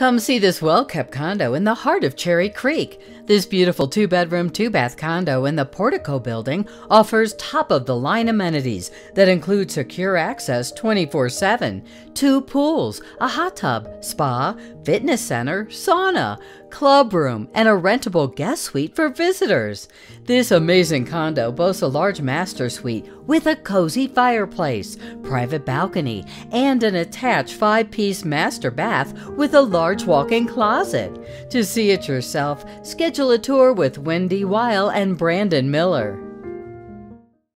Come see this well kept condo in the heart of Cherry Creek. This beautiful two bedroom, two bath condo in the Portico building offers top of the line amenities that include secure access 24 7, two pools, a hot tub, spa, fitness center, sauna, club room, and a rentable guest suite for visitors. This amazing condo boasts a large master suite with a cozy fireplace, private balcony, and an attached five piece master bath with a large walk in closet. To see it yourself, schedule a tour with Wendy Weil and Brandon Miller.